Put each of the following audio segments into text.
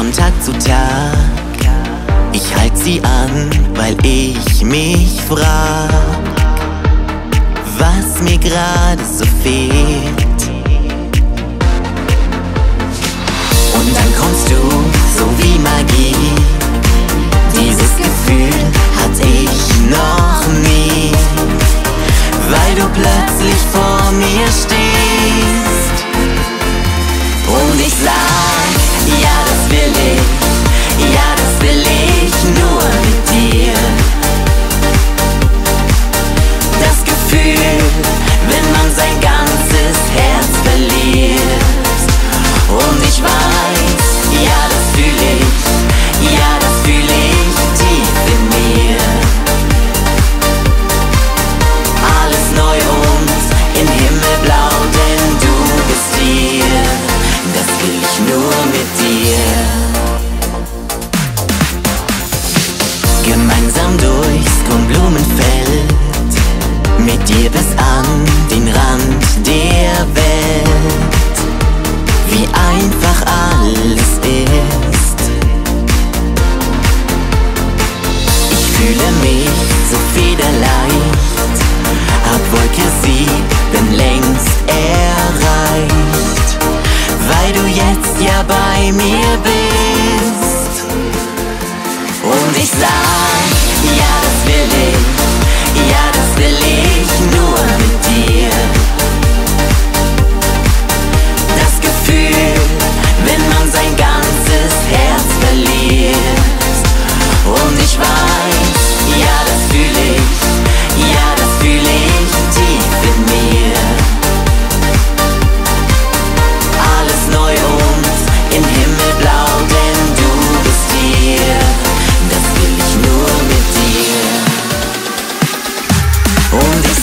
von Tag zu Tag. Ich halt sie an, weil ich mich frag, was mir gerade so fehlt. nur mit dir. Gemeinsam durchs Blumenfeld, mit dir bis an. 迷撒。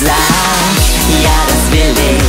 глаз Я расцвели